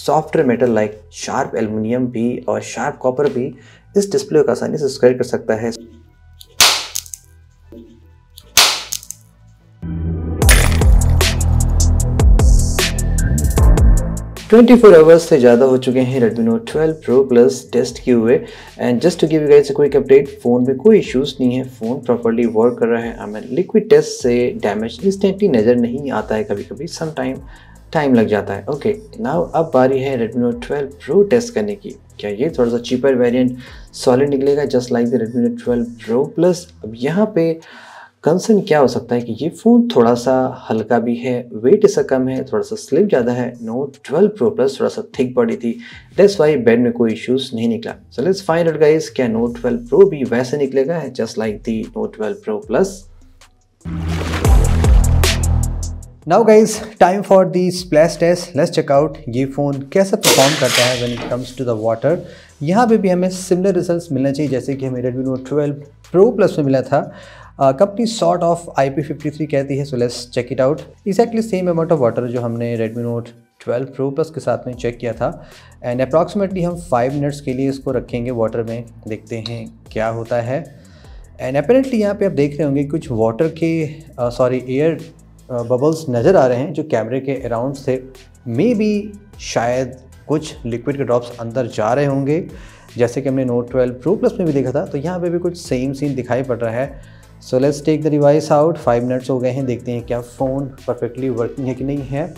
Software metal like sharp aluminium भी और sharp copper भी इस डिस्प्ले को आसानी से स्क्वायर कर सकता है। 24 फोर आवर्स से ज़्यादा हो चुके हैं Redmi Note 12 Pro Plus test किए हुए। And just to give you guys a quick update phone में कोई इश्यूज़ नहीं है। फ़ोन प्रॉपरली वर्क कर रहा है। हमें लिक्विड टेस्ट से डैमेज इंस्टेंटली नज़र नहीं आता है कभी कभी सम टाइम टाइम लग जाता है। ओके नाउ अब बारी है Redmi Note 12 Pro टेस्ट करने की। क्या ये थोड़ा सा चीपर वेरिएंट सॉलिड निकलेगा just like the Redmi Note 12 Pro plus अब यहाँ पे कंसर्न क्या हो सकता है कि ये फ़ोन थोड़ा सा हल्का भी है वेट इसका कम है, थोड़ा सा स्लिप ज़्यादा है। नोट 12 प्रो प्लस थोड़ा सा थिक बॉडी थी। डेट्स वाई बेड में कोई इश्यूज़ नहीं निकला। So let's find out guys क्या नोट 12 प्रो भी वैसे निकलेगा just like the Note 12 Pro plus now guys time for the splash test let's check out ये फ़ोन कैसे परफॉर्म करता है when it comes to the water यहाँ पे भी हमें सिमिलर रिजल्ट्स मिलना चाहिए, जैसे कि हमें रेडमी नोट 12 प्रो प्लस में मिला था। Company sort of I P fifty three कहती है so let's check it out exactly same amount of water जो हमने रेडमी नोट 12 प्रो प्लस के साथ में चेक किया था। एंड अप्रॉक्सीमेटली हम फाइव मिनट्स के लिए इसको रखेंगे वाटर में। देखते हैं क्या होता है। एंड अपेरेंटली यहाँ पे आप देख रहे होंगे कुछ वाटर के सॉरी एयर बबल्स नज़र आ रहे हैं जो कैमरे के अराउंड से मे बी शायद कुछ लिक्विड के ड्रॉप्स अंदर जा रहे होंगे। जैसे कि हमने नोट 12 प्रो प्लस में भी देखा था तो यहाँ पे भी कुछ सेम सीन दिखाई पड़ रहा है। So let's take the device out five minutes हो गए हैं, देखते हैं क्या फ़ोन परफेक्टली वर्किंग है कि नहीं है।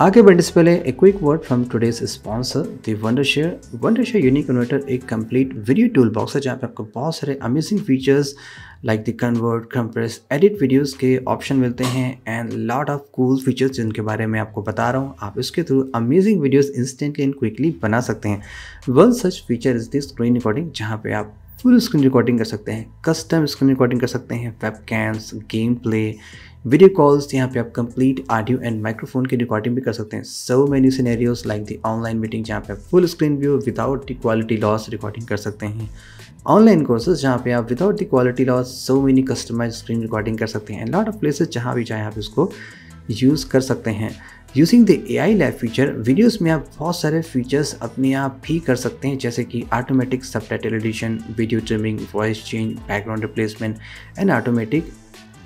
आगे बढ़ने से पहले एक quick word from today's sponsor the Wondershare Wondershare UniConverter एक कंप्लीट वीडियो टूल बॉक्स है, जहाँ पे आपको बहुत सारे amazing features like the convert compress edit videos के ऑप्शन मिलते हैं and lot of cool features जिनके बारे में आपको बता रहा हूँ। आप इसके through amazing videos instantly and quickly बना सकते हैं। One such feature is the screen recording जहाँ पे आप फुल स्क्रीन रिकॉर्डिंग कर सकते हैं कस्टम स्क्रीन रिकॉर्डिंग कर सकते हैं web game play video calls यहाँ पे आप कंप्लीट ऑडियो एंड माइक्रोफोन की रिकॉर्डिंग भी कर सकते हैं। So many scenarios like the online meeting जहाँ पे आप full screen view without the quality loss recording कर सकते हैं। ऑनलाइन कोर्सेज जहाँ पे आप without the quality loss so many customize screen recording कर सकते हैं। लॉट ऑफ़ प्लेसेज जहाँ भी चाहे आप इसको यूज़ कर सकते हैं। Using the A I lab feature videos में आप बहुत सारे फीचर्स अपने आप भी कर सकते हैं, जैसे कि automatic subtitle addition video trimming voice change background replacement and automatic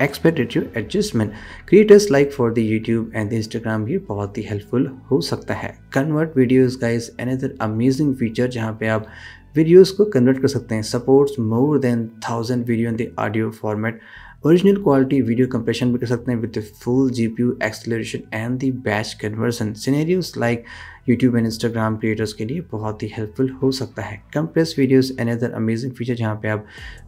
expectative adjustment creators like for the YouTube and the Instagram भी बहुत ही हेल्पफुल हो सकता है। कन्वर्ट वीडियोज़ का गाइज़ अनदर अमेजिंग फीचर जहाँ पे आप वीडियोस को कन्वर्ट कर सकते हैं। Supports more than thousand video in the audio format original quality video compression भी कर सकते हैं with full G P U acceleration and the batch conversion scenarios like YouTube and Instagram creators के लिए बहुत ही हेल्पफुल हो सकता है। Compress videos another amazing feature जहाँ पे आप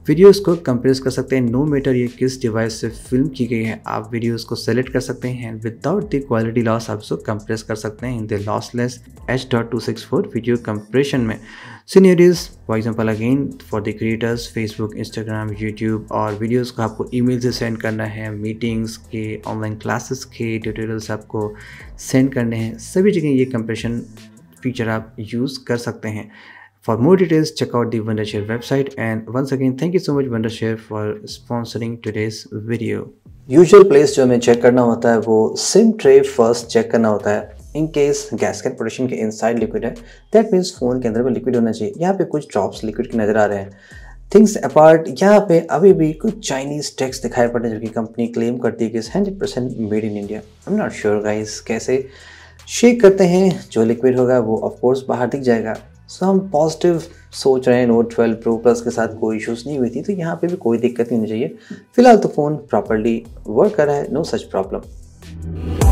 वीडियोस को कंप्रेस कर सकते हैं। नो मैटर ये किस डिवाइस से फ़िल्म की गई है, आप वीडियोस को सेलेक्ट कर सकते हैं। विदाउट द क्वालिटी लॉस आप उसको कंप्रेस कर सकते हैं in the lossless H dot two six four video compression में। Scenarios for example again for the creators Facebook Instagram YouTube और वीडियोज़ को आपको ईमेल से सेंड करना है। मीटिंग्स के ऑनलाइन क्लासेस के ट्यूटोरियल्स आपको सेंड करने हैं। सभी जगह ये कंप्रेशन फीचर आप यूज़ कर सकते हैं। For more details check out the Wondershare website and once again thank you so much Wondershare for sponsoring today's video usual place जो हमें चेक करना होता है, वो सिम ट्रे फ़र्स्ट चेक करना होता है। इन केस गैसकेट प्रोडक्शन के इनसाइड लिक्विड है दैट मीन्स फ़ोन के अंदर में लिक्विड होना चाहिए। यहाँ पे कुछ ड्रॉप्स लिक्विड के नज़र आ रहे हैं। थिंग्स अपार्ट यहाँ पे अभी भी कुछ चाइनीज़ टैक्स दिखाई पड़ते हैं जो कि कंपनी क्लेम करती है कि hundred percent made in India I am not sure guys कैसे शेक करते हैं जो लिक्विड होगा वो ऑफकोर्स बाहर दिख जाएगा। सो so, हम पॉजिटिव सोच रहे हैं नोट 12 प्रो प्लस के साथ कोई इश्यूज़ नहीं हुई थी तो यहाँ पे भी कोई दिक्कत नहीं होनी चाहिए। फ़िलहाल तो फ़ोन प्रॉपरली वर्क कर रहा है नो सच प्रॉब्लम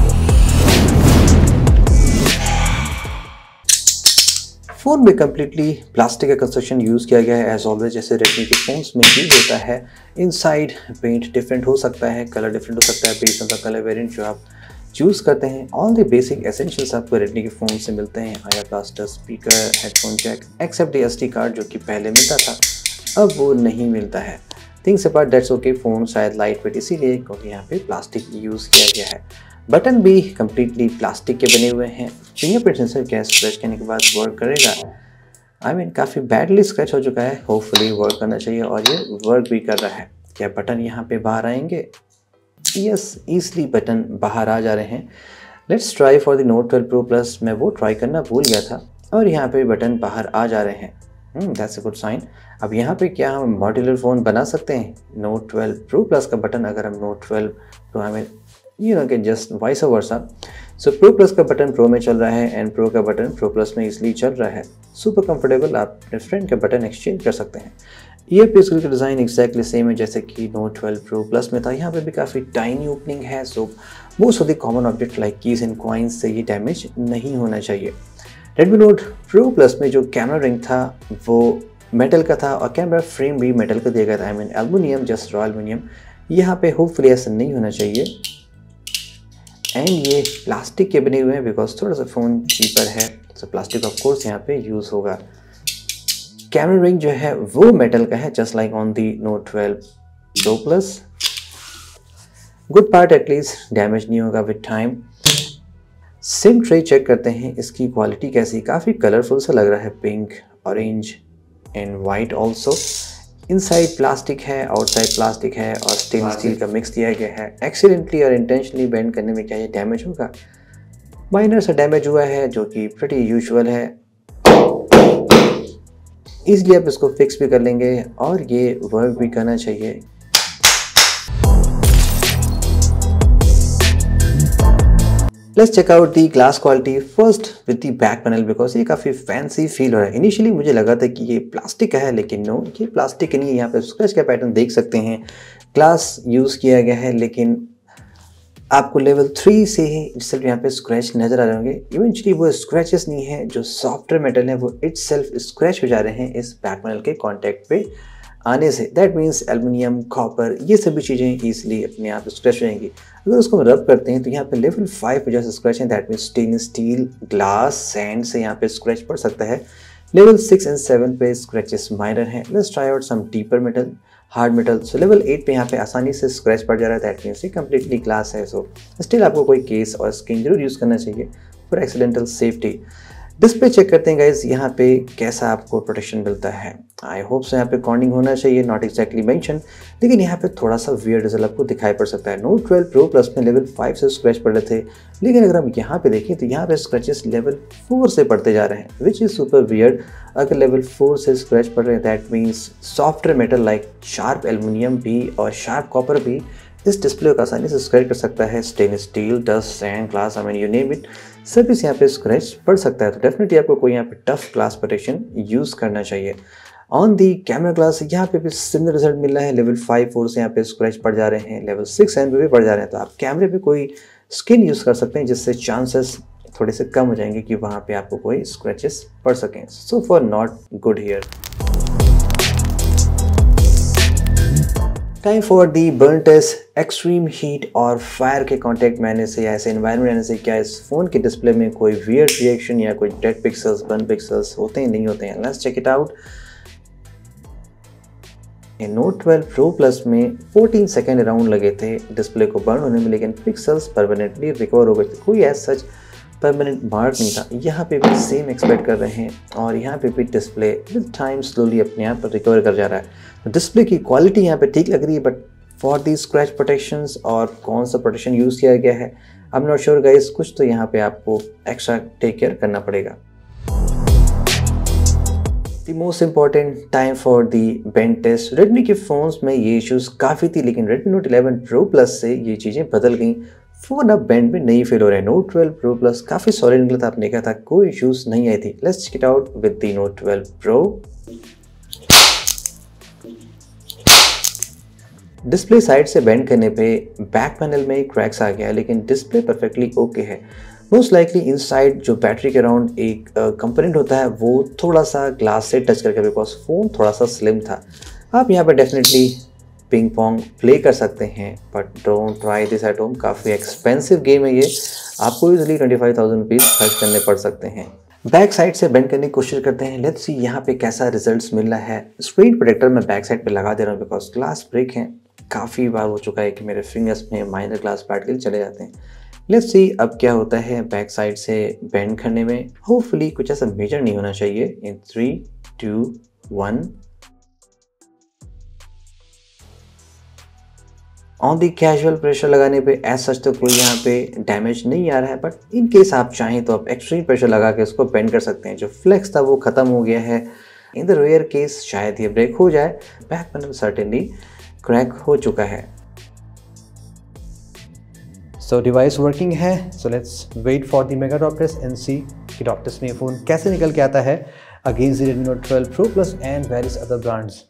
फ़ोन में कम्प्लीटली प्लास्टिक का कंस्ट्रक्शन यूज़ किया गया है एज ऑलवेज जैसे रेडमी के फ़ोन्स में यूज़ होता है। इनसाइड पेंट डिफरेंट हो सकता है कलर डिफरेंट हो सकता है based on the colour variant जो आप चूज़ करते हैं। ऑल द बेसिक एसेंशियल्स आपको रेडमी के फ़ोन से मिलते हैं। IR blaster speaker headphone jack except S D card जो कि पहले मिलता था, अब वो नहीं मिलता है। Things apart that's okay phone शायद लाइट वेट इसीलिए क्योंकि यहाँ पे प्लास्टिक यूज़ किया गया है। बटन भी कम्प्लीटली प्लास्टिक के बने हुए हैं। फिंगरप्रिंट सेंसर गैस स्क्रैच करने के बाद वर्क करेगा। आई I मीन mean, काफ़ी बैडली स्क्रैच हो चुका है। होपफुली वर्क करना चाहिए और ये वर्क भी कर रहा है। क्या बटन यहाँ पे बाहर आएँगे? यस ईजली बटन बाहर आ जा रहे हैं। Let's try for the Note twelve Pro Plus मैं वो ट्राई करना भूल गया था और यहाँ पे बटन बाहर आ जा रहे हैं। दैट्स अ गुड साइन अब यहाँ पे क्या हम मॉड्यूलर फ़ोन बना सकते हैं? नोट ट्वेल्व प्रो प्लस का बटन अगर हम नोट ट्वेल्व प्रो हमें यू नो के just vice versa so Pro Plus का बटन प्रो में चल रहा है एंड प्रो का बटन प्रो प्लस में इसलिए चल रहा है। सुपर कंफर्टेबल आप अपने फ्रेंड का बटन एक्सचेंज कर सकते हैं। ये पीस का डिज़ाइन एक्जैक्टली सेम है, जैसे कि नोट ट्वेल्व प्रो प्लस में था। यहाँ पे भी काफ़ी टाइनी ओपनिंग है so most of the common object like keys and coins से ये डैमेज नहीं होना चाहिए। रेडमी नोट प्रो प्लस में जो कैमरा रिंग था, वो मेटल का था और कैमरा फ्रेम भी मेटल का दिया गया था। I mean aluminium just raw aluminium यहाँ पे होपफुली ऐसा नहीं होना चाहिए। एंड ये प्लास्टिक के बने हुए हैं बिकॉज़ थोड़ा सा फ़ोन चीपर है। तो प्लास्टिक ऑफ़ कोर्स यहाँ पे यूज़ होगा। कैमरा रिंग जो है वो मेटल का है just like on the Note twelve Pro Plus good part at least damage नहीं होगा with time SIM tray check करते हैं, इसकी क्वालिटी कैसी? काफ़ी कलरफुल सा लग रहा है pink orange and white also inside plastic है आउटसाइड प्लास्टिक है और स्टेन स्टील का मिक्स दिया गया है। एक्सीडेंटली और इंटेंशनली बैंड करने में क्या ये डैमेज होगा? माइनर सा डैमेज हुआ है जो कि प्रटी यूजल है। इसलिए आप इसको फिक्स भी कर लेंगे और ये वर्क भी करना चाहिए। Let's check out the glass quality first with the back panel because ये काफ़ी फैंसी फील हो रहा है। इनिशियली मुझे लगा था कि ये प्लास्टिक का है, लेकिन नो ये प्लास्टिक नहीं है। यहाँ पे स्क्रैच का पैटर्न देख सकते हैं। ग्लास यूज़ किया गया है, लेकिन आपको लेवल थ्री से ही सिर्फ़ यहाँ पे स्क्रैच नज़र आ रहे होंगे। इवेंचुअली वो स्क्रैचेस नहीं है, जो सॉफ्टवेयर मेटल है, वो इट सेल्फ स्क्रैच हो जा रहे हैं इस बैक पैनल के कॉन्टैक्ट पे। आने say that means aluminium copper ये सभी चीज़ें ईजिली अपने आप स्क्रैच जाएँगी। अगर उसको हम रब करते हैं तो यहाँ पे लेवल फाइव पे जैसे स्क्रैच है that means stainless steel glass sand से यहाँ पे स्क्रैच पड़ सकता है। लेवल सिक्स एंड सेवन पे स्क्रैचेस माइनर हैं। Let's try out some deeper metal hard metal so level eight पे यहाँ पे आसानी से स्क्रैच पड़ जा रहा है दैट मीन्स ये कम्प्लीटली ग्लास है सो स्टिल आपको कोई केस और स्किन ज़रूर यूज़ करना चाहिए। For accidental safety display check करते हैं गाइज़ यहाँ पे कैसा आपको प्रोटेक्शन मिलता है। आई होप से यहाँ पे कॉर्डिंग होना चाहिए नॉट एक्जैक्टली मेंशन लेकिन यहाँ पे थोड़ा सा वियर रिज़ल्ट आपको दिखाई पड़ सकता है। नोट ट्वेल्व प्रो प्लस में लेवल फाइव से स्क्रैच पड़ रहे थे, लेकिन अगर हम यहाँ पे देखें तो यहाँ पे स्क्रैचेस लेवल फोर से पड़ते जा रहे हैं विच इज़ सुपर वियर्ड अगर लेवल फोर से स्क्रैच पड़ रहे हैं that means software metal like sharp aluminium भी और शार्प कॉपर भी, इस डिस्प्ले को आसानी से स्क्रैच कर सकता है। Stainless steel dust sand glass I mean you name it सब इस यहाँ पे स्क्रैच पड़ सकता है तो डेफिनेटली आपको कोई यहाँ पे टफ ग्लास प्रोटेक्शन यूज़ करना चाहिए। ऑन दी कैमरा ग्लास यहाँ पे भी सिमिलर रिज़ल्ट मिल रहा है। लेवल फाइव फोर से यहाँ पे स्क्रैच पड़ जा रहे हैं। लेवल सिक्स एंड पे भी पड़ जा रहे हैं। तो आप कैमरे पे कोई स्किन यूज़ कर सकते हैं, जिससे चांसेस थोड़े से कम हो जाएँगे कि वहाँ पे आपको कोई स्क्रैचेस पड़ सकें। So for not good here time for the burn test extreme heat और फायर के कांटेक्ट में आने से या ऐसे इन्वायरमेंट आने से क्या इस फ़ोन के डिस्प्ले में कोई वियर रिएक्शन या कोई डेड पिक्सल्स बर्न पिक्सल्स होते हैं, नहीं होते हैं? Let's check it out Note 12 Pro Plus में 14 सेकेंड राउंड लगे थे डिस्प्ले को बर्न होने में, लेकिन पिक्सल्स परमानेंटली रिकवर हो गए थे। कोई एज सच परमानेंट मार्क नहीं था। यहाँ पे भी सेम एक्सपेक्ट कर रहे हैं और यहाँ पे भी डिस्प्ले विद टाइम स्लोली अपने आप रिकवर कर जा रहा है। डिस्प्ले की क्वालिटी यहाँ पे ठीक लग रही है but for the scratch protection और कौन सा प्रोटेक्शन यूज़ किया गया है I am not sure guys कुछ तो यहाँ पे आपको एक्स्ट्रा टेक केयर करना पड़ेगा। The most important time for the bend test Redmi के फ़ोन्स में ये इश्यूज़ काफ़ी थी, लेकिन रेडमी नोट 11 प्रो प्लस से ये चीज़ें बदल गई। फ़ोन अब बेंड में नहीं फेल हो रहे हैं। नोट 12 प्रो प्लस काफ़ी सॉलिड निकला था। आपने कहा था, कोई इश्यूज़ नहीं आई थी। Let's it out with the Note 12 Pro display side से बेंड करने पे बैक पैनल में क्रैक्स आ गया, लेकिन डिस्प्ले परफेक्टली ओके है। मोस्ट लाइकली इनसाइड जो बैटरी के अराउंड एक कंपोनेंट होता है, वो थोड़ा सा ग्लास से टच करके बिकॉज़ फ़ोन थोड़ा सा स्लिम था। आप यहाँ पर डेफिनेटली पिंग पोंग प्ले कर सकते हैं but don't try this at home काफ़ी एक्सपेंसिव गेम है ये। आपको usually twenty five thousand rupees खर्च करने पड़ सकते हैं। बैक साइड से बेंड करने की कोशिश करते हैं। लेट्स सी यहाँ पे कैसा रिजल्ट्स मिल रहा है। स्क्रीन प्रोटेक्टर मैं बैक साइड पे लगा दे रहा हूँ बिकॉज़ ग्लास ब्रेक है। काफ़ी बार हो चुका है कि मेरे फिंगर्स में माइनर ग्लास पार्टिकल चले जाते हैं। लेट्स सी अब क्या होता है बैक साइड से बेंड करने में। होपफुली कुछ ऐसा मेजर नहीं होना चाहिए। In three two one on the casual pressure लगाने पे एज सच तो कोई यहाँ पे डैमेज नहीं आ रहा है बट इन केस आप चाहें तो आप एक्सट्रीम प्रेशर लगा के उसको बेंड कर सकते हैं। जो फ्लेक्स था वो ख़त्म हो गया है। इन द रेयर केस शायद ये ब्रेक हो जाए बैक पैनल सर्टेनली क्रैक हो चुका है। सो डिवाइस वर्किंग है। So let's wait for the mega doctors and see कि डॉक्टर्स में फ़ोन कैसे निकल के आता है। Against Redmi Note 12 Pro Plus and various other brands